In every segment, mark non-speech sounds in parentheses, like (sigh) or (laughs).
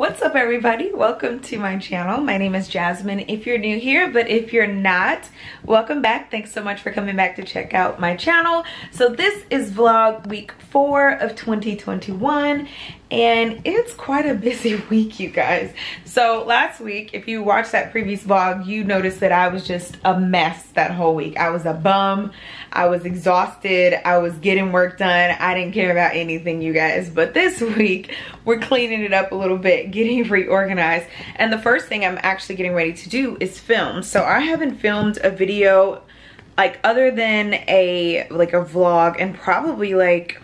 What's up everybody? Welcome to my channel. My name is Jasmine if you're new here, but if you're not, welcome back. Thanks so much for coming back to check out my channel. So this is vlog week four of 2021 and it's quite a busy (laughs) week you guys. So last week if you watched that previous vlog you noticed that i was just a mess that whole week. I was a bum. I was exhausted. I was getting work done. I didn't care about anything you guys. But this (laughs) week we're cleaning it up a little bit getting (laughs) reorganized. And the first thing i'm actually getting ready to do is film. So i haven't filmed a video like other than a like a vlog and probably like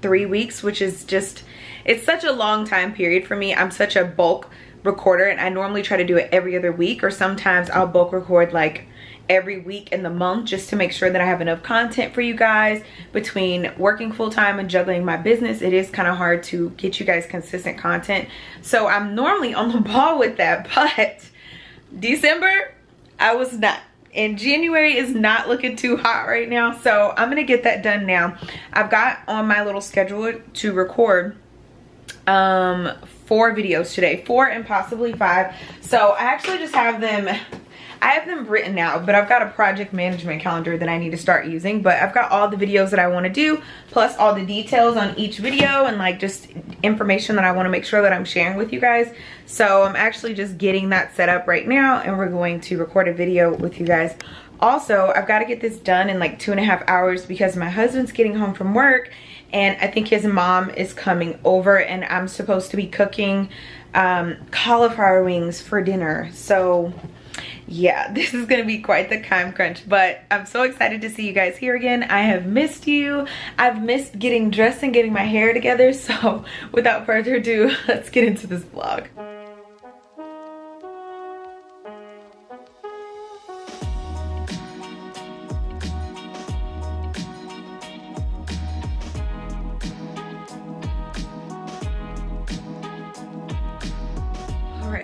three weeks which is just it's such a long time period for me. I'm such a bulk recorder and I normally try to do it every other week or sometimes I'll bulk record like every week in the month just to make sure that I have enough content for you guys. Between working full-time and juggling my business it is kind of hard to get you guys consistent content. So I'm normally on the (laughs) ball with that but December I was not. And January is not looking too hot right now so I'm gonna get that done now. I've got on my little schedule to record um, four videos today, four and possibly five. So I actually just have them, I have them written out, but I've got a project management calendar that I need to start using. But I've got all the videos that I want to do, plus all the details on each video and like just information that I want to make sure that I'm sharing with you guys. So I'm actually just getting that set up right now and we're going to record a video with you guys also i've got to get this done in like two and a half hours because my husband's getting home from work and I think his mom is coming over and I'm supposed to be cooking um, cauliflower wings for dinner. So yeah, (laughs) this is gonna be quite the time crunch, but I'm so excited to see you guys here again. I have missed you. I've missed getting dressed and getting my hair together. (laughs) So without further ado, (laughs) let's get into this vlog.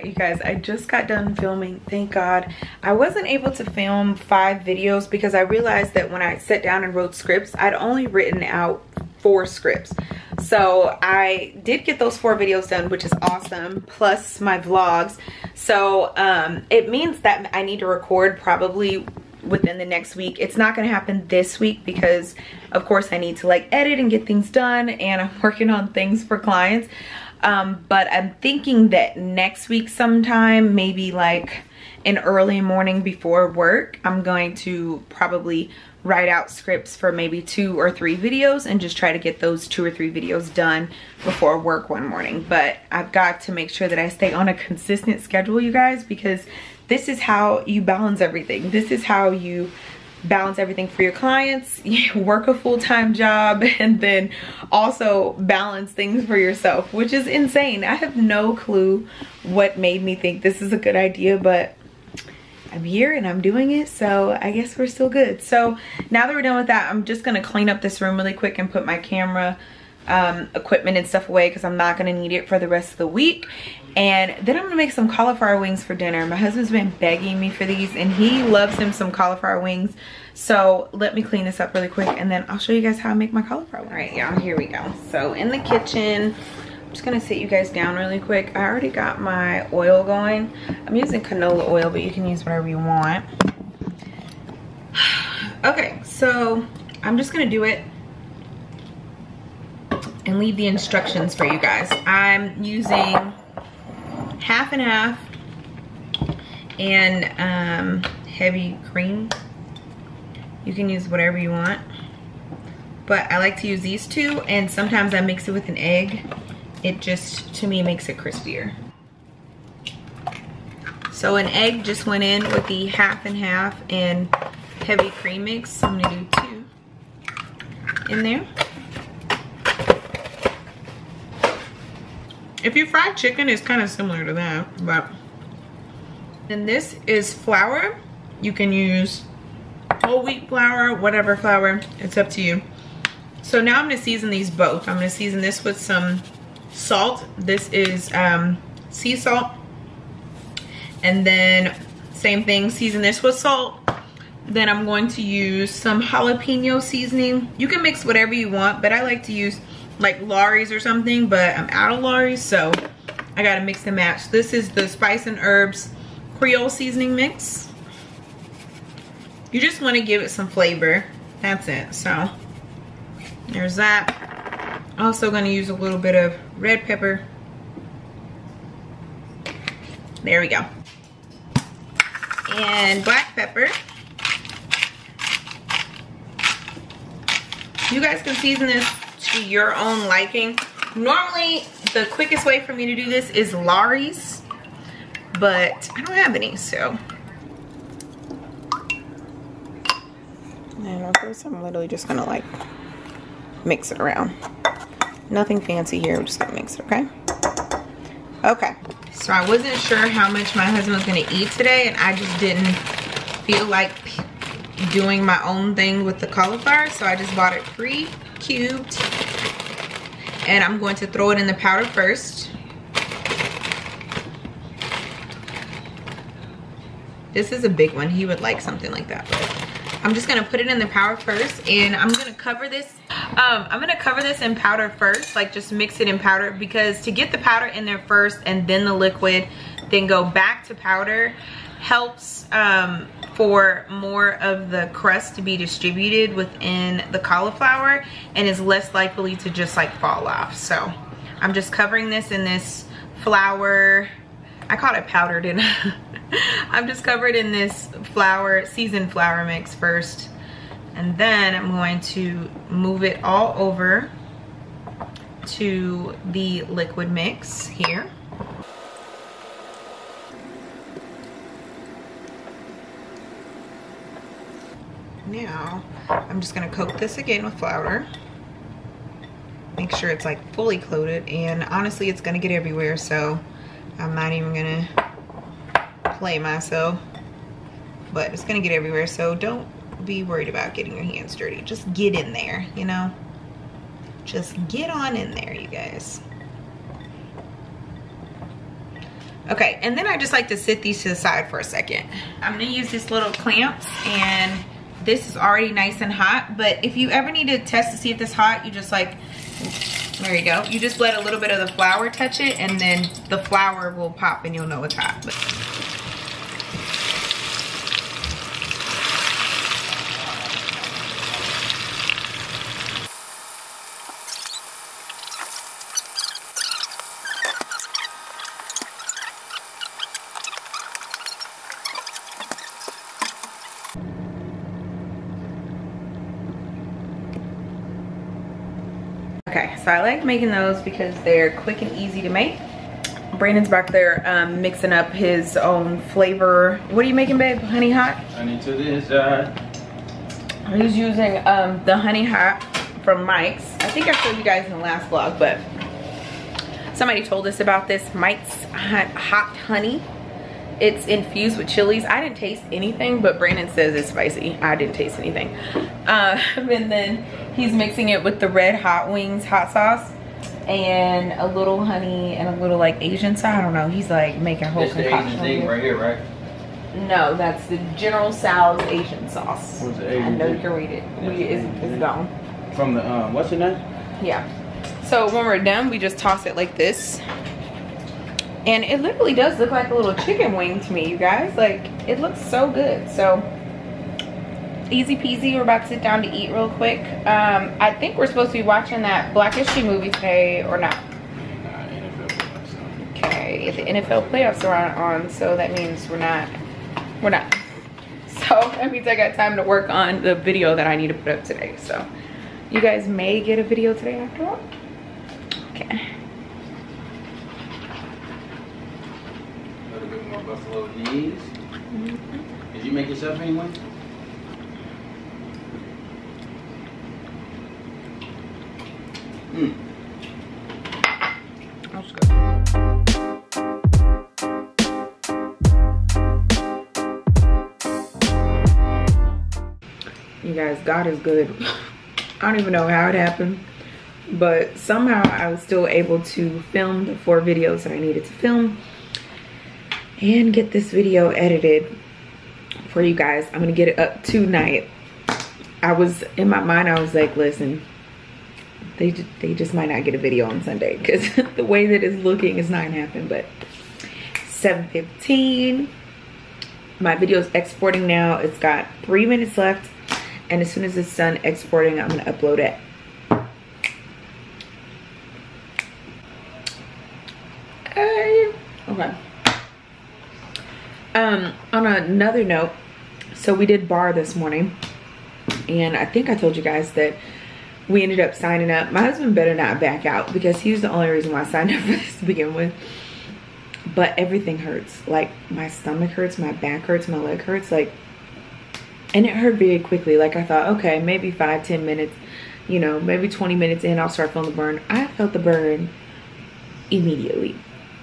You guys i just got done filming. Thank god. I wasn't able to film five videos because i realized that when i sat down and wrote scripts i'd only written out four scripts. So i did get those four videos done which is awesome plus my vlogs. So um, it means that i need to record probably within the next week. It's not going to happen this week because of course i need to like edit and get things done and i'm (laughs) working on things for clients um, but I'm thinking that next week sometime, maybe like an early morning before work, I'm going to probably write out scripts for maybe two or three videos and just try to get those two or three videos done before work one morning. But I've got to make sure that I stay on a consistent schedule, you guys, because this is how you balance everything. This is how you balance everything for your clients, (laughs) work a full-time job, (laughs) and then also balance things for yourself, which is insane. I have no clue what made me think this is a good idea, but I'm here and I'm doing it, so I guess we're still good. So now that we're done with that, I'm just gonna clean up this room really quick and put my camera um, equipment and stuff away because I'm not gonna need it for the rest of the week. And then I'm gonna make some cauliflower wings for dinner. My husband's been begging me for these and he loves him some cauliflower wings. So let me clean this up really quick and then I'll show you guys how I make my cauliflower wings. All right, y'all, here we go. So in the kitchen, I'm just gonna sit you guys down really quick. I already got my oil going. I'm using canola oil, but you can use whatever you want. (sighs) okay, so I'm just gonna do it and leave the instructions for you guys. I'm using half and half and um, heavy cream. You can use whatever you want. But I like to use these two and sometimes I mix it with an egg. It just, to me, makes it crispier. So an egg just went in with the half and half and heavy cream mix. So I'm gonna do two in there. If you fry chicken, it's kind of similar to that, but. And this is flour. You can use whole wheat flour, whatever flour, it's up to you. So now I'm gonna season these both. I'm gonna season this with some salt. This is um, sea salt. And then same thing, season this with salt. Then I'm going to use some jalapeno seasoning. You can mix whatever you want, but I like to use like Lawry's or something, but I'm out of Lawry's, so I gotta mix and match. This is the Spice and Herbs Creole Seasoning Mix. You just wanna give it some flavor. That's it, so there's that. Also gonna use a little bit of red pepper. There we go. And black pepper. You guys can season this to your own liking. Normally, the quickest way for me to do this is Lawry's, but I don't have any, so. And of course, I'm literally just gonna like mix it around. Nothing fancy here, we're just gonna mix it, okay? Okay, so I wasn't sure how much my husband was gonna eat today, and I just didn't feel like doing my own thing with the cauliflower, so I just bought it pre-cubed and I'm going to throw it in the powder first. This is a big one. He would like something like that. I'm just gonna put it in the powder first and I'm gonna cover this. Um, I'm gonna cover this in powder first, like just mix it in powder because to get the powder in there first and then the liquid, then go back to powder helps um, for more of the crust to be distributed within the cauliflower and is less likely to just like fall off. So I'm just covering this in this flour, I call it powdered in. (laughs) I'm just covered in this flour, seasoned flour mix first. And then I'm going to move it all over to the liquid mix here. Now I'm just gonna coat this again with flour. Make sure it's like fully coated and honestly it's gonna get everywhere so I'm not even gonna play myself. But it's gonna get everywhere so don't be worried about getting your hands dirty. Just get in there you know? Just get on in there you guys. Okay and then I just like to sit these to the side for a second. I'm gonna use these little clamps and this is already nice and hot but if you ever need to test to see if it's hot you just like there you go. You just let a little bit of the flour touch it and then the flour will pop and you'll know it's hot so I like making those because they're quick and easy to make. Brandon's back there um, mixing up his own flavor. What are you making, babe? Honey hot? Honey to the inside. He's using um, the honey hot from Mike's. I think I showed you guys in the last vlog, but somebody told us about this Mike's hot honey. It's infused with chilies. I didn't taste anything, but Brandon says it's spicy. I didn't taste anything. Uh, (laughs) and then he's mixing it with the red hot wings hot sauce and a little honey and a little like Asian sauce. I don't know. He's like making a whole This the Asian thing right here, right? No, that's the General Tso's Asian sauce. What's the Asian I know you can read it. We, it's, it's gone. From the um, what's the name? Yeah. So when we're done, we just toss it like this. And it literally does look like a little chicken wing to me, you guys. Like, it looks so good. So, easy peasy. We're about to sit down to eat real quick. Um, I think we're supposed to be watching that Black History movie today or not. Nah, NFL playoffs, so. Okay, the NFL playoffs are on, so that means we're not, we're not. (laughs) So that means I got time to work on the video that I need to put up today. So you guys may get a video today after all. Okay. A little bit more buffalo knees. Did you make yourself any Hmm. That's good. You guys, God is good. I don't even know how it happened, but somehow I was still able to film the four videos that I needed to film and get this video edited for you guys. I'm gonna get it up tonight. I was, in my mind, I was like, listen, they, they just might not get a video on Sunday because (laughs) the way that it's looking is not gonna happen, but 7.15. My video is exporting now. It's got three minutes left. And as soon as it's done exporting, I'm gonna upload it. Okay. Um, on another note, so we did bar this morning. And I think I told you guys that we ended up signing up. My husband better not back out because he was the only reason why I signed (laughs) up for this to begin with. But everything hurts. Like my stomach hurts, my back hurts, my leg hurts. Like, and it hurt very quickly. Like I thought, okay, maybe five, ten minutes, you know, maybe 20 minutes in, I'll start feeling the burn. I felt the burn immediately.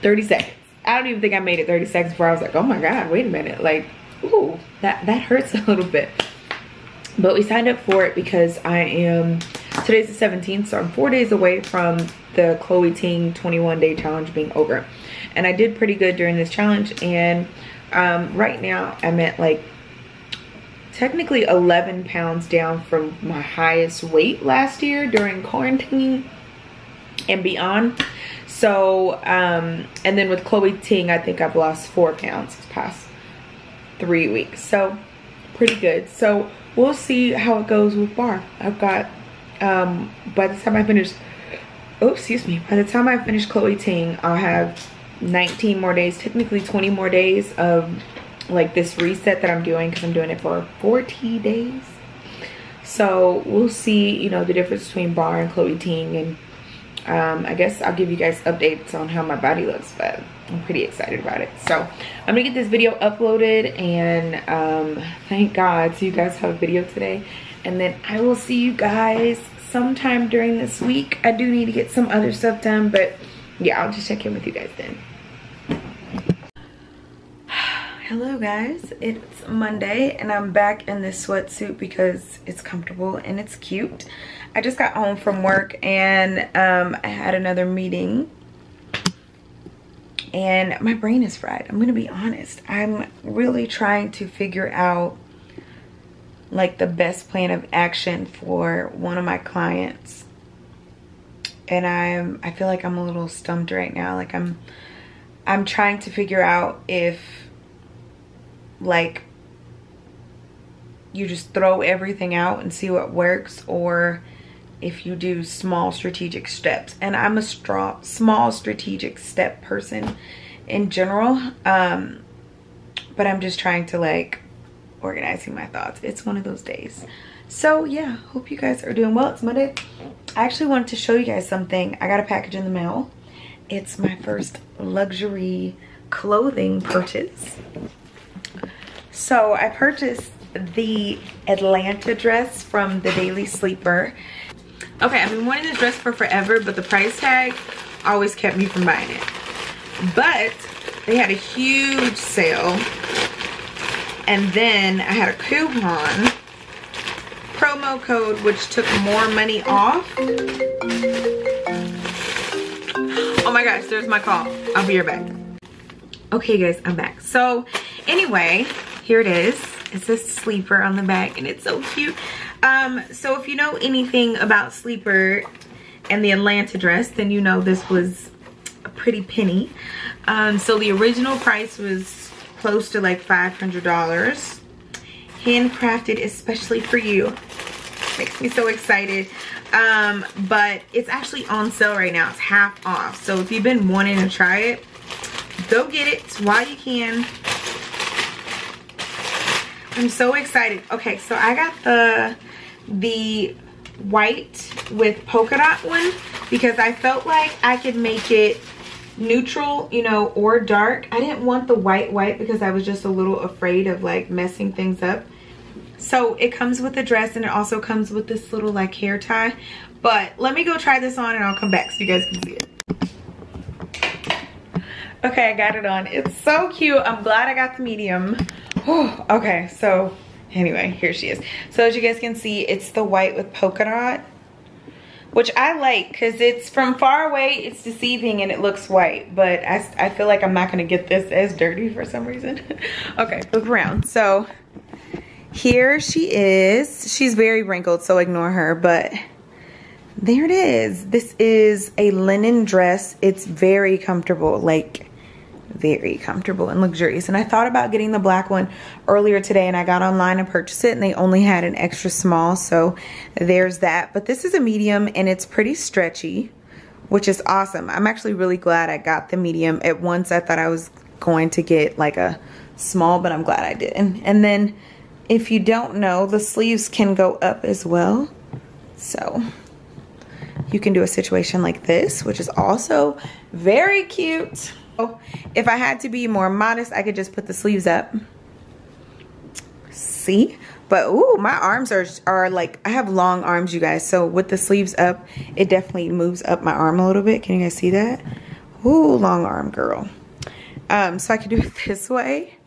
30 seconds. I don't even think I made it 30 seconds before I was like, oh my God, wait a minute. Like, ooh, that, that hurts (laughs) a little bit. But we signed up for it because I am, today's the 17th, so I'm four days away from the Chloe Ting 21 day challenge being over. And I did pretty good during this challenge. And um, right now I'm at like technically 11 pounds down from my highest weight last year during quarantine and beyond. So, um, and then with Chloe Ting, I think I've lost four pounds past three weeks. So, pretty good. So, we'll see how it goes with bar. I've got, um, by the time I finish, oh, excuse me, by the time I finish Chloe Ting, I'll have 19 more days, technically 20 more days of like this reset that I'm doing because I'm doing it for 40 days. So we'll see, you know, the difference between bar and Chloe Ting and um, I guess I'll give you guys updates on how my body looks, but I'm pretty excited about it. So I'm gonna get this video uploaded and um, thank God, so you guys have a video today. And then I will see you guys sometime during this week. I do need to get some other stuff done, but yeah, I'll just check in with you guys then. (sighs) Hello guys, it's Monday and I'm back in this sweatsuit because it's comfortable and it's cute. I just got home from work and um, I had another meeting and my brain is fried. I'm gonna be honest. I'm really trying to figure out like the best plan of action for one of my clients. And I'm I feel like I'm a little stumped right now. Like I'm I'm trying to figure out if like you just throw everything out and see what works or if you do small strategic steps and i'm a strong small strategic step person in general um but i'm just trying to like organizing my thoughts. It's one of those days. So yeah hope you guys are doing well. It's monday. I actually wanted to show you guys something. I got a package in the mail. It's my first luxury clothing purchase. So I purchased the Atlanta dress from the Daily Sleeper. Okay, I've been wanting this dress for forever, but the price tag always kept me from buying it. But they had a huge sale. And then I had a coupon promo code which took more money off. Oh my gosh, there's my call. I'll be right back. Okay guys, I'm back. So anyway, here it is. It's a sleeper on the back and it's so cute. Um, so if you know anything about sleeper and the Atlanta dress, then you know this was a pretty penny. Um, so the original price was close to like $500. Handcrafted especially for you. Makes me so excited. Um, but it's actually on sale right now. It's half off. So if you've been wanting to try it, go get it while you can. I'm so excited. Okay, so I got the the white with polka dot one because I felt like I could make it neutral, you know, or dark. I didn't want the white white because I was just a little afraid of like messing things up. So it comes with the dress and it also comes with this little like hair tie. But let me go try this on and I'll come back so you guys can see it. Okay, I got it on. It's so cute. I'm glad I got the medium. (sighs) okay, so anyway, here she is. So as you guys can see, it's the white with polka dot, which I like because it's from far away, it's deceiving and it looks white, but I, I feel like I'm not gonna get this as dirty for some reason. (laughs) okay, look around. So here she is. She's very wrinkled, so ignore her, but there it is. This is a linen dress. It's very comfortable, like very comfortable and luxurious. And I thought about getting the black one earlier today and I got online and purchased it and they only had an extra small. So there's that. But this is a medium and it's pretty stretchy, which is awesome. I'm actually really glad I got the medium. At once I thought I was going to get like a small, but I'm glad I didn't. and then if you don't know, the sleeves can go up as well. So you can do a situation like this, which is also very cute. If I had to be more modest, I could just put the sleeves up. See? But ooh, my arms are, are like, I have long arms, you guys. So with the sleeves up, it definitely moves up my arm a little bit. Can you guys see that? Ooh, long arm girl. Um, so I can do it (laughs) this way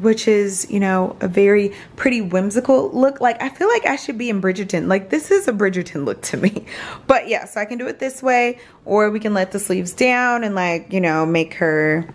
which is, you know, a very pretty whimsical look. Like, I feel like I should be in Bridgerton. Like, this is a Bridgerton look to me. (laughs) But yeah, so I can do it this way, or we can let the sleeves down and like, you know, make her,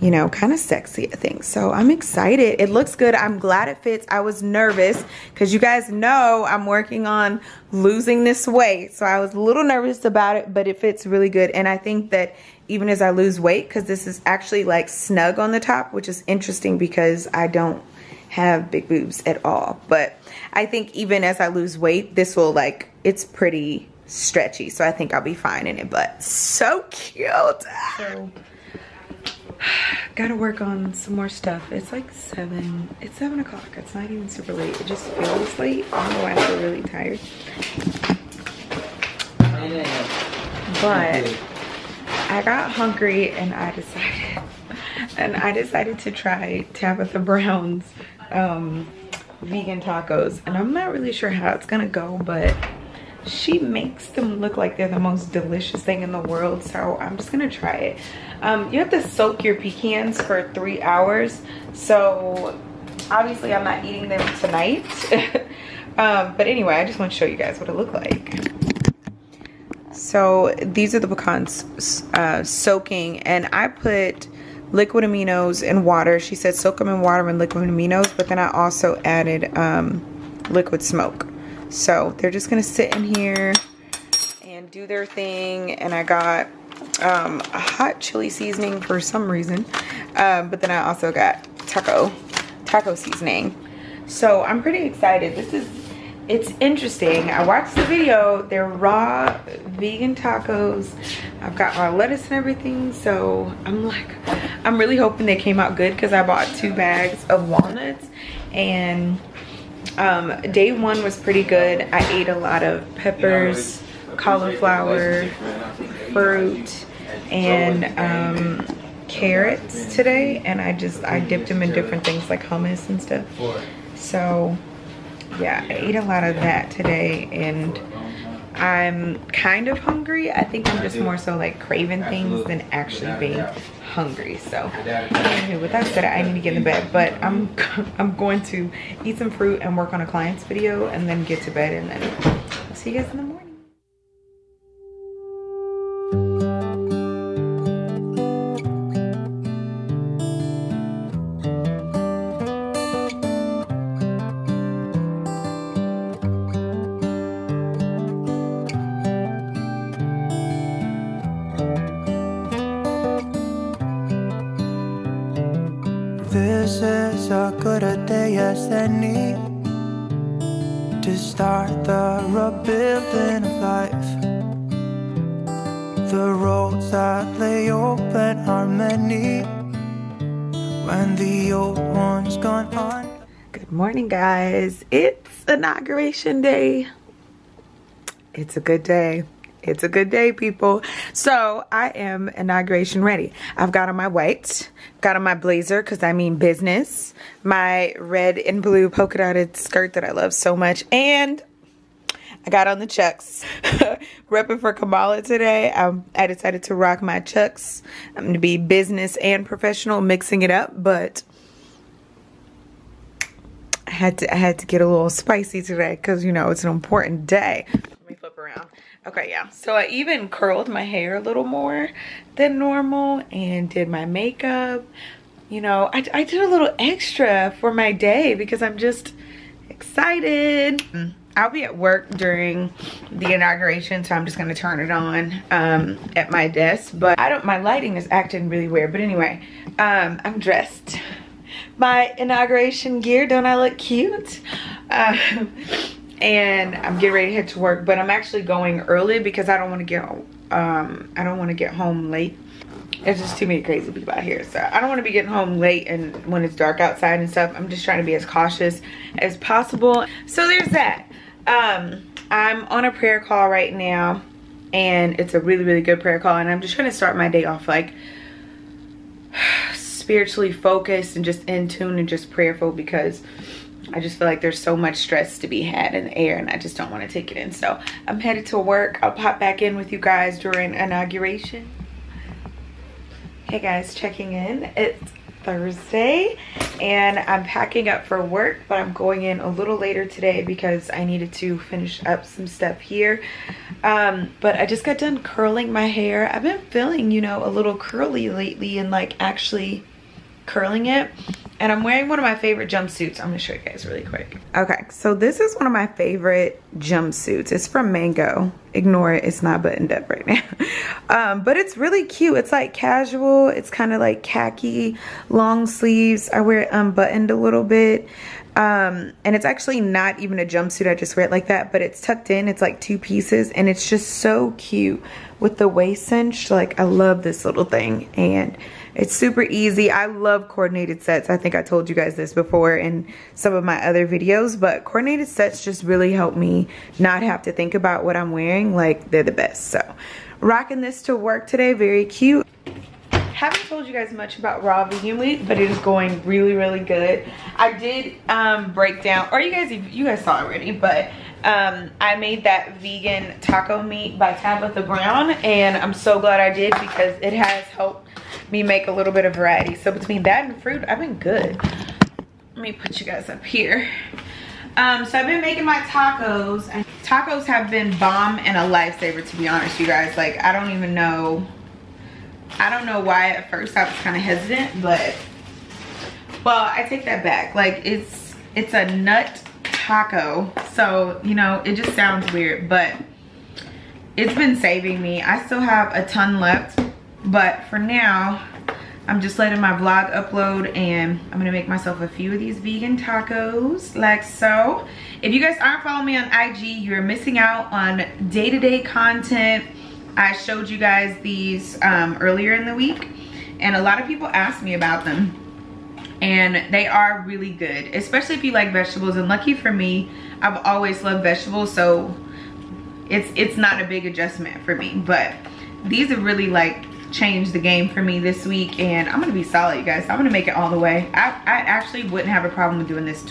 you know, kind of sexy, I think. So I'm excited. It looks good. I'm glad it fits. I was nervous because you guys know I'm working on losing this weight. So I was a little nervous about it, but it fits really good. And I think that even as I lose weight because this is actually like snug on the top, which is interesting because I don't have big boobs at all. But I think even as I lose weight, this will like, it's pretty stretchy. So I think I'll be fine in it, but so cute. So, (sighs) gotta work on some more stuff. It's like seven, it's seven o'clock. It's not even super late. It just feels late. I don't know why I feel really tired. But I got hungry and I decided and I decided to try Tabitha Brown's um, vegan tacos. And I'm not really sure how it's gonna go but she makes them look like they're the most delicious thing in the world so I'm just gonna try it. Um, you have to soak your pecans for three hours so obviously I'm not eating them tonight. (laughs) Um, but anyway I just want to show you guys what it looked like so these are the pecans uh, soaking and I put liquid aminos in water. She said soak them in water and liquid aminos, but then I also added um, liquid smoke. So they're just gonna sit in here and do their thing. And I got um, a hot chili seasoning for some reason. Um, but then I also got taco, taco seasoning. So I'm pretty excited. This is it's interesting. I watched the video. They're raw vegan tacos. I've got my lettuce and everything. So I'm like, I'm really hoping they came out good because I bought two bags of walnuts. And um, day one was pretty good. I ate a lot of peppers, cauliflower, fruit, and um, carrots today. And I just, I dipped them in different things like hummus and stuff. So yeah, I ate a lot of that today and I'm kind of hungry. I think I'm just more so like craving things than actually being hungry. So anyway, with that said, I need to get in the bed, but I'm I'm going to eat some fruit and work on a client's video and then get to bed and then I'll see you guys in the morning. Inauguration day. It's a good day. It's a good day, people. So I am inauguration ready. I've got on my white, got on my blazer because I mean business, my red and blue polka dotted skirt that I love so much, and I got on the chucks. (laughs) Repping for Kamala today. Um, I decided to rock my chucks. I'm going to be business and professional, mixing it up, but I had to I had to get a little spicy today because you know it's an important day. Let me flip around. Okay, yeah. So I even curled my hair a little more than normal and did my makeup. You know, I, I did a little extra for my day because I'm just excited. I'll be at work during the inauguration, so I'm just gonna turn it on um, at my desk. But I don't, my lighting is acting really weird. But anyway, um, I'm dressed. My inauguration gear, don't I look cute? Um, and I'm getting ready to head to work, but I'm actually going early because I don't want to get, um, I don't want to get home late. There's just too many crazy people out here. So I don't want to be getting home late and when it's dark outside and stuff. I'm just trying to be as cautious as possible. So there's that um i'm on a prayer call right now and it's a really really good prayer call and i'm just trying to start my day off like spiritually focused and just in tune and just prayerful because I just feel like there's so much stress to be had in the air and I just don't want to take it in. So I'm headed to work. I'll pop back in with you guys during inauguration. Hey guys, checking in. It's Thursday and I'm packing up for work but I'm going in a little later today because I needed to finish up some stuff here um, but I just got done curling my hair I've been feeling you know a little curly lately and like actually curling it and I'm wearing one of my favorite jumpsuits. I'm gonna show you guys really quick. Okay, so this is one of my favorite jumpsuits. It's from Mango. Ignore it, it's not buttoned up right now. (laughs) um, but it's really cute. It's like casual. It's kind of like khaki, long sleeves. I wear it unbuttoned a little bit. Um, and it's actually not even a jumpsuit. I just wear it like that, but it's tucked in. It's like two pieces and it's just so cute with the waist cinch. Like I love this little thing and it's super easy. I love coordinated sets. I think I told you guys this before in some of my other videos, but coordinated sets just really help me not have to think about what I'm wearing. Like they're the best. So rocking this to work today, very cute haven't told you guys much about raw vegan week but it is going really really good i did um, break down or you guys you guys saw already but um, i made that vegan taco meat by tabitha brown and i'm so glad i did because it has helped me make a little bit of variety. So between that and fruit, I've been good. Let me put you guys up here. Um, so I've been making my tacos. And tacos have been bomb and a lifesaver, to be honest, you guys. Like, I don't even know. I don't know why at first I was kind of hesitant, but well, I take that back. Like, it's it's a nut taco. So, you know, it just sounds weird, but it's been saving me. I still have a ton left but for now, I'm just letting my vlog upload and I'm gonna make myself a few of these vegan tacos like so. If you guys aren't following me on IG, you're missing out on day-to-day -day content. I showed you guys these um, earlier in the week and a lot of people asked me about them and they are really good, especially if you like vegetables and lucky for me, I've always loved vegetables so it's it's not a big adjustment for me but these are really like changed the game for me this week and I'm gonna be solid you guys. I'm gonna make it all the way. I, I actually wouldn't have a problem with doing this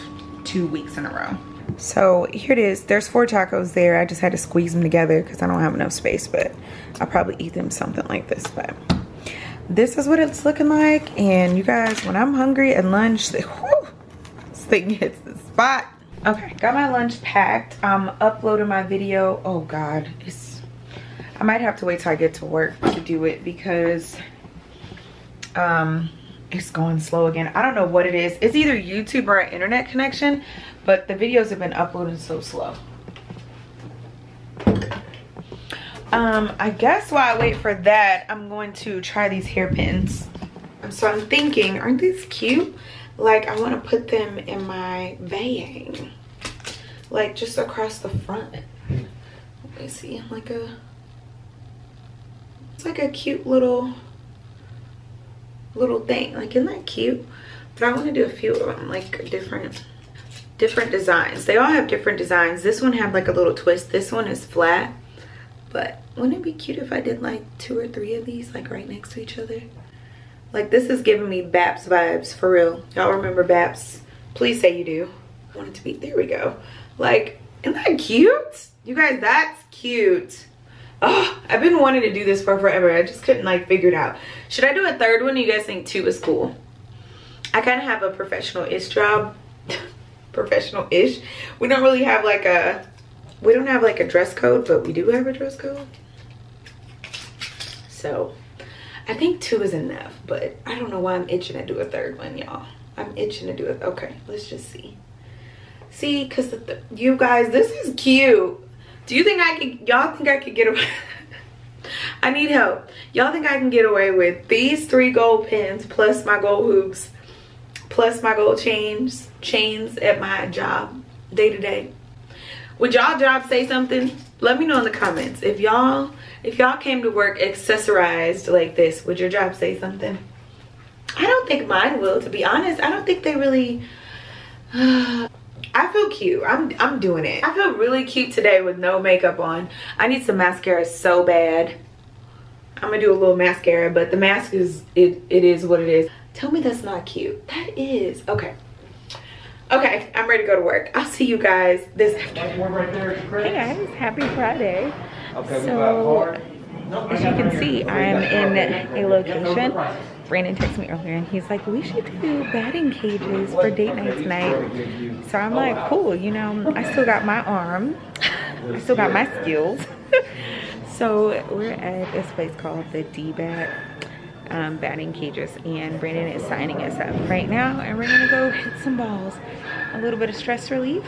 two weeks in a row. So here it is. There's four tacos there. I just had to squeeze them together because I don't have enough space, but I'll probably eat them something like this. But this is what it's looking like. And you guys, when I'm hungry at lunch, (laughs) whew, this thing hits the spot. Okay, got my lunch packed. I'm uploading my video. Oh God, it's I might have to wait till I get to work to do it because um, it's going slow again. I don't know what it is. It's either YouTube or an internet connection, but the videos have been uploading so slow. Um, I guess while I wait for that, I'm going to try these hairpins. So I'm thinking, aren't these cute? Like I want to put them in my bag. Like just across the front. Let me see, like a it's like a cute little, little thing. Like, isn't that cute? But I want to do a few of them, like different, different designs. They all have different designs. This one had like a little twist. This one is flat. But wouldn't it be cute if I did like two or three of these like right next to each other? Like this is giving me Baps vibes for real. Y'all remember Baps? Please say you do. I want it to be, there we go. Like, isn't that cute? You guys, that's cute oh, I've been wanting to do this for forever. I just couldn't like figure it out. Should I do a third one? You guys think two is cool? I kind of have a professional-ish job. (laughs) professional-ish. We don't really have like a, we don't have like a dress code, but we do have a dress code. So I think two is enough, but I don't know why I'm itching to do a third one, y'all. I'm itching to do it. Okay, let's just see. See, cause you guys, this is cute. Do you think I could, y'all think I could get away? (laughs) I need help. Y'all think I can get away with these three gold pins plus my gold hoops plus my gold chains chains at my job day to day? Would y'all job say something? Let me know in the comments. If y'all if y'all came to work accessorized like this, would your job say something? I don't think mine will, to be honest. I don't think they really (sighs) I feel cute. I'm I'm doing it. I feel really cute today with no makeup on. I need some mascara so bad. I'm gonna do a little mascara, but the mask is it it is what it is. Tell me that's not cute. That is. Okay. Okay, I'm ready to go to work. I'll see you guys this afternoon. Right there, Hey guys, happy Friday. Okay, we So, got hard. As you can see, I'm in a location. Brandon texted me earlier and he's like, we should do batting cages for date night tonight. So I'm like, cool, you know, I still got my arm. I still got my skills. (laughs) so we're at this place called the D-Bat um, batting cages and Brandon is signing us up right now and we're gonna go hit some balls. A little bit of stress relief.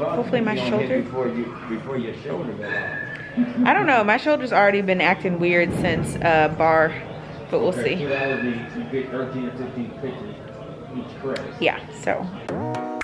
Hopefully my shoulder Before you, before your. I don't know. My shoulder's already been acting weird since uh, bar, but we'll Okay, see. So that would be, you get 13 or 15 pictures each press. Yeah, so.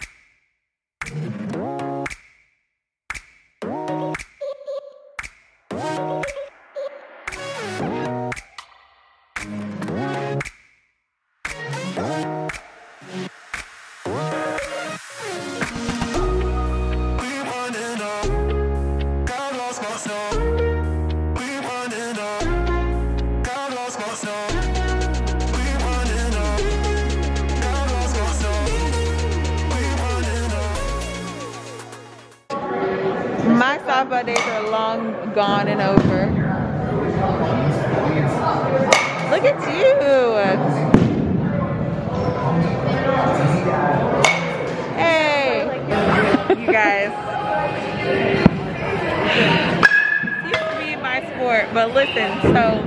But listen, so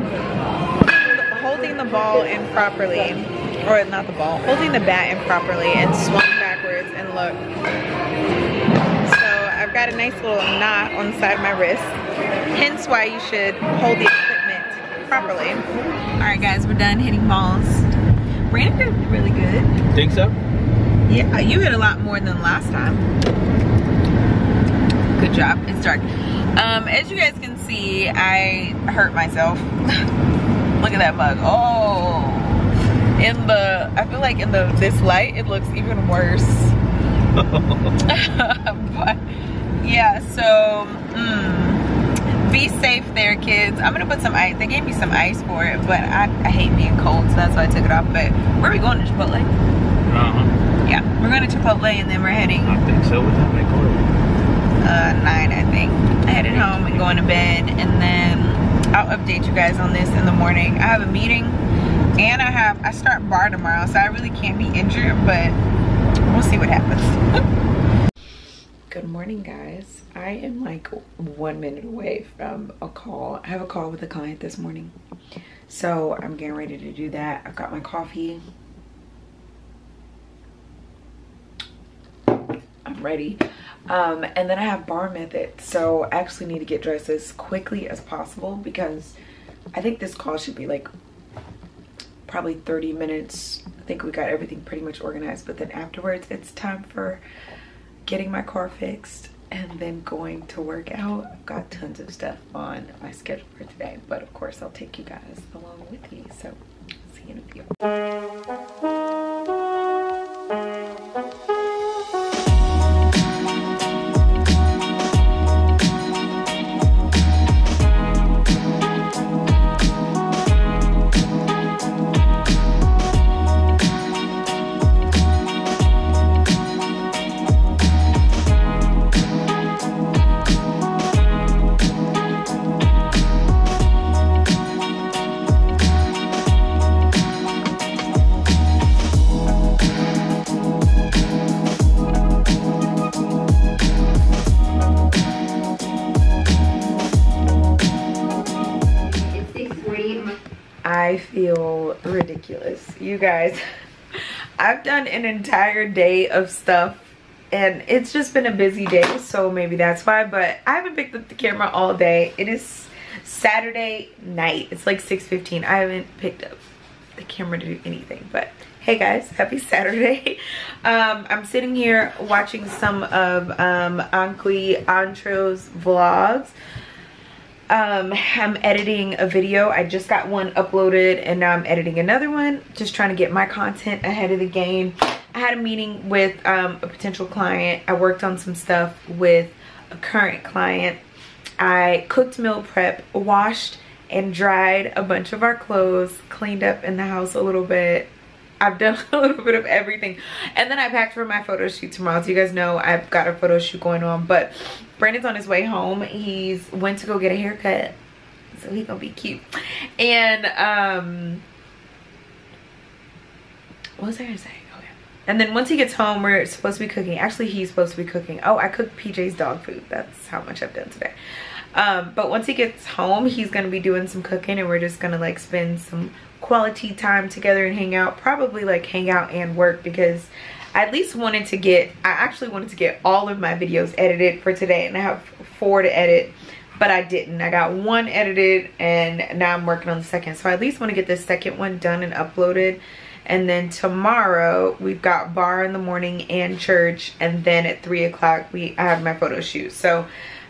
holding the ball in properly, or not the ball, holding the bat in properly and swung backwards and look. So I've got a nice little knot on the side of my wrist. Hence why you should hold the equipment properly. All right guys, we're done hitting balls. Brandon did really good. Think so? Yeah, you hit a lot more than last time. Good job. It's dark. Um, as you guys can see, I hurt myself. (laughs) Look at that mug. Oh. In the, I feel like in the this light, it looks even worse. (laughs) (laughs) but yeah, so mm, be safe there, kids. I'm gonna put some ice. They gave me some ice for it, but I, I hate being cold, so that's why I took it off. But where are we going to Chipotle? Uh-huh. Yeah, we're going to Chipotle and then we're heading I think so. What time they close? Uh, nine, I think. I headed home and going to bed, and then I'll update you guys on this in the morning. I have a meeting, and I have I start bar tomorrow, so I really can't be injured, but we'll see what happens. (laughs) Good morning, guys. I am like one minute away from a call. I have a call with a client this morning, so I'm getting ready to do that. I've got my coffee. I'm ready. Um, and then I have bar method. So I actually need to get dressed as quickly as possible because I think this call should be like probably 30 minutes. I think we got everything pretty much organized. But then afterwards, it's time for getting my car fixed and then going to work out. I've got tons of stuff on my schedule for today. But of course, I'll take you guys along with me. So see you in a few. You guys, I've done an entire day of stuff and it's just been a busy day so maybe that's why but i haven't picked up the camera all day. It is saturday night. It's like 6:15. i haven't picked up the camera to do anything but hey guys happy (laughs) saturday. Um, i'm sitting here watching some of um Antro's vlogs um i'm editing a video. I just got one uploaded and now i'm editing another one just trying to get my content ahead of the game. I had a meeting with um, a potential client. I worked on some stuff with a current client. I cooked meal prep washed and dried a bunch of our clothes cleaned up in the house a little bit I've done (laughs) a little bit of everything. And then I packed for my photo shoot tomorrow. So you guys know I've got a photo shoot going on. But Brandon's on his way home. He's went to go get a haircut. So he's gonna be cute. And um what was I gonna say? Okay. And then once he gets home, we're supposed to be cooking. Actually, he's supposed to be cooking. Oh, I cooked PJ's dog food. That's how much I've done today. Um, but once he gets home, he's gonna be doing some cooking and we're just gonna like spend some quality time together and hang out probably like hang out and work because I at least wanted to get I actually wanted to get all of my videos edited for today and I have four to edit but I didn't. I got one edited and now I'm working on the second. So I at least want to get the second one done and uploaded. And then tomorrow we've got bar in the morning and church and then at three o'clock we I have my photo shoot. So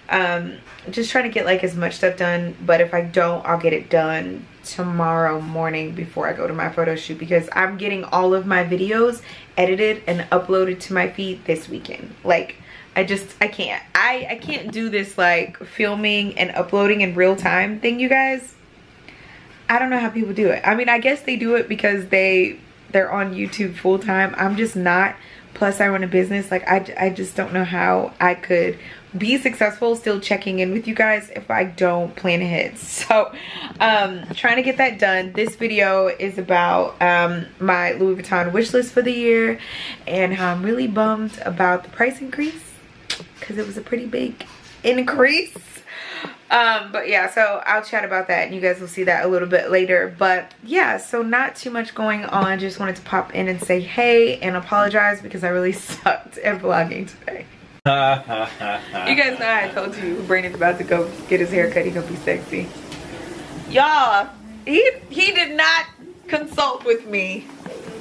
um just trying to get like as much stuff done but if I don't I'll get it done tomorrow morning before I go to my photo shoot because I'm getting all of my videos edited and uploaded to my feed this weekend. Like I just I can't. I I can't do this like filming and uploading in real time thing you guys. I don't know how people do it. I mean I guess they do it because they they're on YouTube full time. I'm just not. Plus I run a business. Like I, I just don't know how I could be successful still checking in with you guys if I don't plan ahead. (laughs) So um trying to get that done. This video is about um my Louis Vuitton wish list for the year and how I'm really bummed about the price increase because it was a pretty big increase. Um but yeah so i'll chat about that and you guys will see that a little bit later. But yeah so not too much going on. Just wanted to pop in and say hey and apologize because i really (laughs) sucked at vlogging today you guys know I told you Brandon's about to go get his hair cut. He gonna be sexy. Y'all, he he did not consult with me.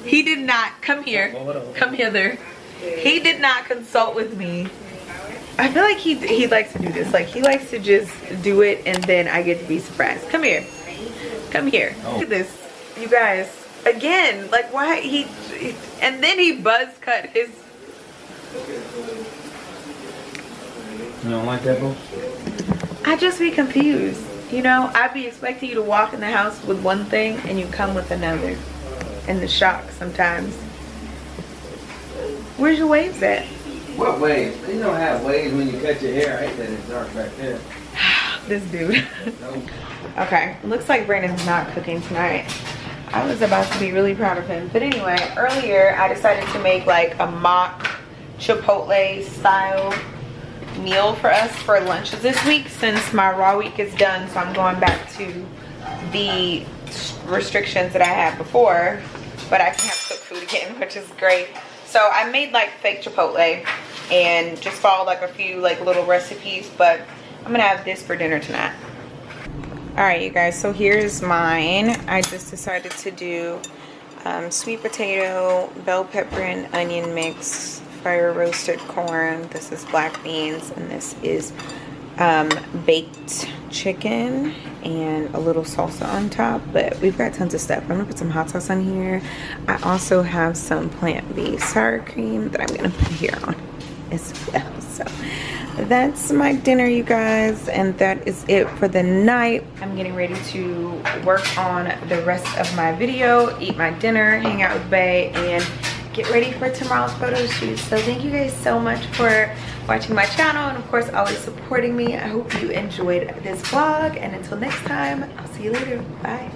He did not come here. Come hither. He did not consult with me. I feel like he he likes to do this. Like he likes to just do it and then I get to be surprised. Come here. Come here. Oh. Look at this. You guys. Again, like why he, he and then he buzz cut his you don't like that, boo? I just be confused. You know, I'd be expecting you to walk in the house with one thing and you come with another. And the shock sometimes. Where's your waves at? What waves? You don't have waves when you cut your hair. I hate that it's dark back there. (sighs) this dude. okay, looks like Brandon's not cooking tonight. I was about to be really proud of him. But anyway, earlier I decided to make like a mock Chipotle style meal for us for lunches this week since my raw week is done. So I'm going back to the restrictions that I had before. But I can have cooked food again, (laughs) which is great. So I made like fake Chipotle and just followed like a few like little recipes. But I'm gonna have this for dinner tonight. All right, you guys, so here's mine. I just decided to do um, sweet potato, bell pepper and onion mix fire roasted corn. This is black beans and this is um, baked chicken and a little salsa on top but we've got tons of stuff. I'm gonna put some hot sauce on here. I also have some plant-based sour cream that i'm gonna put here on as well. So that's my dinner you guys and that is it for the night. I'm getting ready to work on the rest of my video eat my dinner hang out with bay and get ready for tomorrow's photo shoot. So thank you guys so much for watching my channel and of course always supporting me. I hope you enjoyed this vlog and until next time, I'll see you later. Bye.